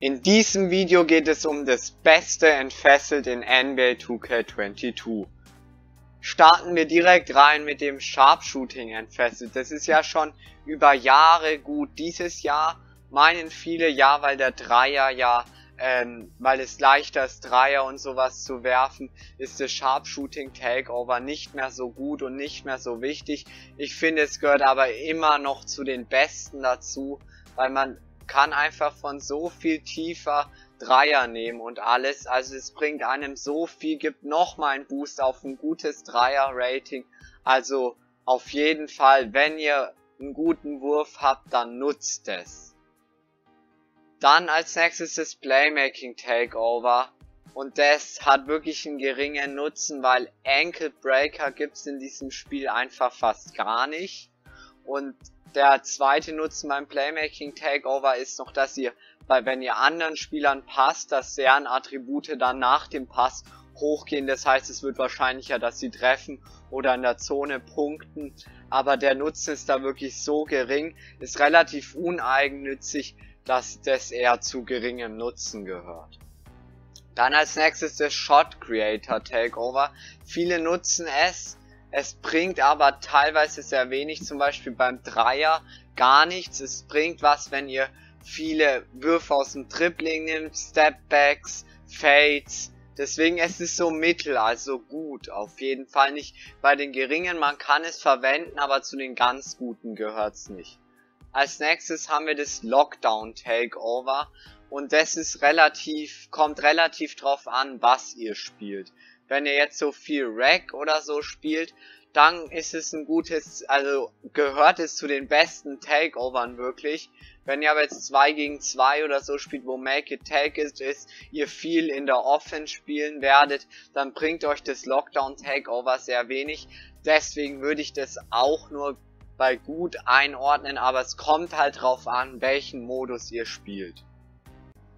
In diesem Video geht es um das Beste entfesselt in NBA 2K22. Starten wir direkt rein mit dem Sharpshooting entfesselt. Das ist ja schon über Jahre gut. Dieses Jahr meinen viele ja, weil der Dreier ja, ähm, weil es leichter ist, Dreier und sowas zu werfen, ist das Sharpshooting Takeover nicht mehr so gut und nicht mehr so wichtig. Ich finde, es gehört aber immer noch zu den Besten dazu, weil man kann einfach von so viel tiefer Dreier nehmen und alles. Also es bringt einem so viel, gibt nochmal einen Boost auf ein gutes Dreier-Rating. Also auf jeden Fall, wenn ihr einen guten Wurf habt, dann nutzt es. Dann als nächstes das Playmaking Takeover. Und das hat wirklich einen geringen Nutzen, weil Ankle Breaker gibt's in diesem Spiel einfach fast gar nicht. Und der zweite Nutzen beim Playmaking Takeover ist noch, dass ihr, weil wenn ihr anderen Spielern passt, dass deren Attribute dann nach dem Pass hochgehen. Das heißt, es wird wahrscheinlicher, dass sie treffen oder in der Zone punkten. Aber der Nutzen ist da wirklich so gering, ist relativ uneigennützig, dass das eher zu geringem Nutzen gehört. Dann als nächstes der Shot Creator Takeover. Viele nutzen es, es bringt aber teilweise sehr wenig, zum Beispiel beim Dreier gar nichts. Es bringt was, wenn ihr viele Würfe aus dem Tripling nimmt, Stepbacks, Fades. Deswegen es ist so mittel, also gut. Auf jeden Fall nicht bei den geringen, man kann es verwenden, aber zu den ganz guten gehört's nicht. Als nächstes haben wir das Lockdown Takeover und das ist relativ, kommt relativ drauf an, was ihr spielt wenn ihr jetzt so viel Rack oder so spielt, dann ist es ein gutes, also gehört es zu den besten Takeovern wirklich. Wenn ihr aber jetzt 2 gegen 2 oder so spielt, wo Make It Take ist, ist, ihr viel in der Offense spielen werdet, dann bringt euch das Lockdown Takeover sehr wenig. Deswegen würde ich das auch nur bei gut einordnen, aber es kommt halt drauf an, welchen Modus ihr spielt.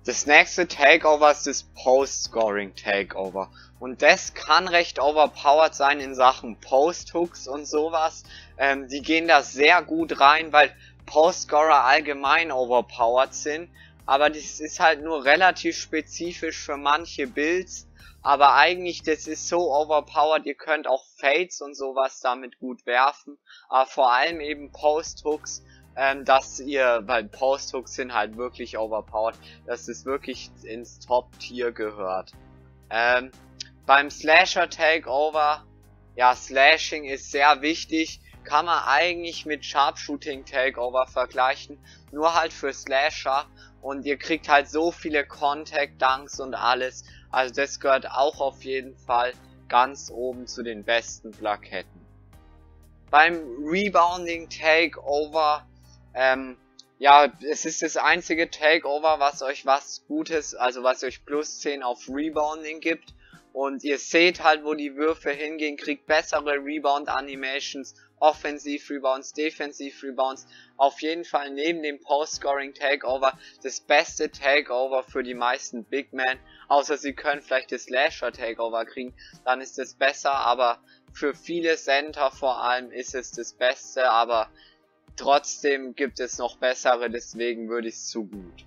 Das nächste Takeover ist das Post-Scoring Takeover. Und das kann recht overpowered sein in Sachen Post-Hooks und sowas. Ähm, die gehen da sehr gut rein, weil Post-Scorer allgemein overpowered sind. Aber das ist halt nur relativ spezifisch für manche Builds. Aber eigentlich, das ist so overpowered, ihr könnt auch Fades und sowas damit gut werfen. Aber vor allem eben Post-Hooks ähm, dass ihr, weil Post-Hooks sind halt wirklich overpowered, dass es wirklich ins Top-Tier gehört. Ähm, beim Slasher Takeover, ja, Slashing ist sehr wichtig, kann man eigentlich mit Sharpshooting Takeover vergleichen, nur halt für Slasher und ihr kriegt halt so viele Contact Dunks und alles, also das gehört auch auf jeden Fall ganz oben zu den besten Plaketten. Beim Rebounding Takeover ähm, ja, es ist das einzige Takeover, was euch was Gutes, also was euch plus 10 auf Rebounding gibt. Und ihr seht halt, wo die Würfe hingehen, kriegt bessere Rebound-Animations, Offensiv-Rebounds, Defensiv-Rebounds. Auf jeden Fall neben dem Post-Scoring-Takeover das beste Takeover für die meisten Big Men. Außer sie können vielleicht das Slasher-Takeover kriegen, dann ist es besser. Aber für viele Center vor allem ist es das Beste. Aber Trotzdem gibt es noch bessere, deswegen würde ich es zu gut.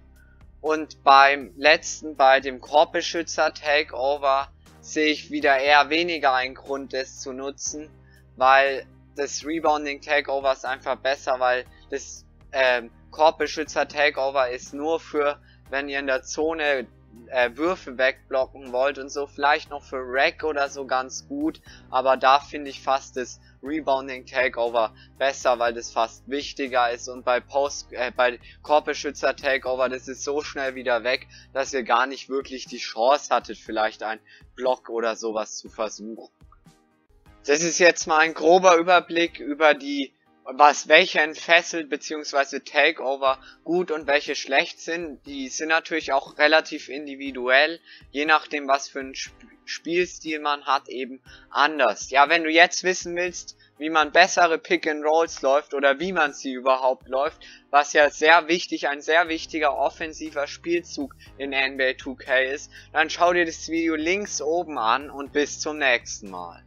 Und beim letzten, bei dem Korbbeschützer Takeover, sehe ich wieder eher weniger einen Grund, das zu nutzen, weil das Rebounding Takeover ist einfach besser, weil das ähm, Korbbeschützer Takeover ist nur für, wenn ihr in der Zone äh, Würfe wegblocken wollt und so, vielleicht noch für Rack oder so ganz gut, aber da finde ich fast das Rebounding Takeover besser, weil das fast wichtiger ist und bei Post, äh, bei Korbbeschützer Takeover, das ist so schnell wieder weg, dass ihr gar nicht wirklich die Chance hattet, vielleicht ein Block oder sowas zu versuchen. Das ist jetzt mal ein grober Überblick über die was welche entfesselt bzw. Takeover gut und welche schlecht sind, die sind natürlich auch relativ individuell, je nachdem was für ein Sp Spielstil man hat, eben anders. Ja, wenn du jetzt wissen willst, wie man bessere Pick and Rolls läuft oder wie man sie überhaupt läuft, was ja sehr wichtig, ein sehr wichtiger offensiver Spielzug in NBA 2K ist, dann schau dir das Video links oben an und bis zum nächsten Mal.